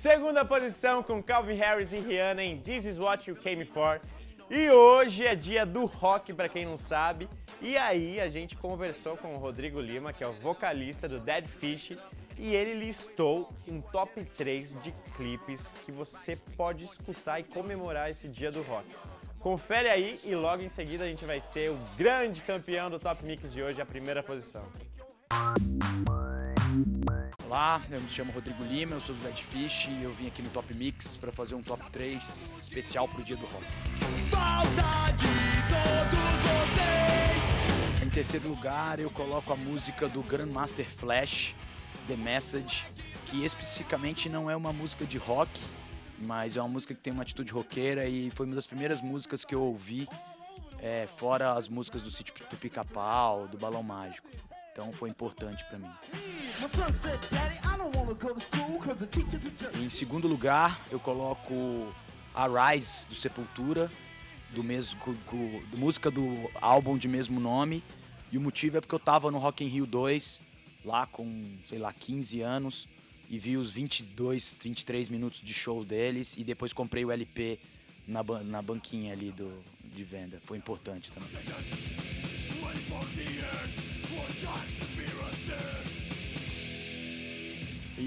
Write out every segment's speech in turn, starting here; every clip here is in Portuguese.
Segunda posição com Calvin Harris e Rihanna em This Is What You Came For. E hoje é dia do rock, para quem não sabe. E aí a gente conversou com o Rodrigo Lima, que é o vocalista do Dead Fish, e ele listou um top 3 de clipes que você pode escutar e comemorar esse dia do rock. Confere aí e logo em seguida a gente vai ter o grande campeão do Top Mix de hoje, a primeira posição. Olá, eu me chamo Rodrigo Lima, eu sou do Dead Fish e eu vim aqui no Top Mix para fazer um top 3 especial pro dia do rock. Falta de todos vocês. Em terceiro lugar, eu coloco a música do Grandmaster Flash, The Message, que especificamente não é uma música de rock, mas é uma música que tem uma atitude roqueira e foi uma das primeiras músicas que eu ouvi, é, fora as músicas do sítio do Pica-Pau, do Balão Mágico. Então foi importante para mim. Em segundo lugar, eu coloco a Rise do Sepultura, do mesmo com, música do álbum de mesmo nome. E o motivo é porque eu tava no Rock in Rio 2, lá com, sei lá, 15 anos e vi os 22, 23 minutos de show deles e depois comprei o LP na, na banquinha ali do, de venda. Foi importante também.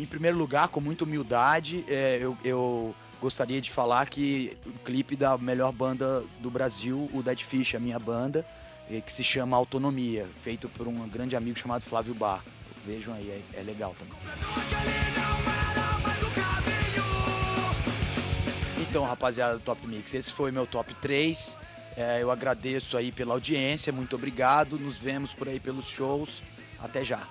Em primeiro lugar, com muita humildade, é, eu, eu, gostaria de falar que o clipe da melhor banda do Brasil, o Dead Fish, a minha banda, é, que se chama Autonomia, feito por um grande amigo chamado Flávio Bar. Vejam aí, é, é legal também. Então, rapaziada do Top Mix, esse foi meu top 3. É, eu agradeço aí pela audiência, muito obrigado. Nos vemos por aí pelos shows. Até já.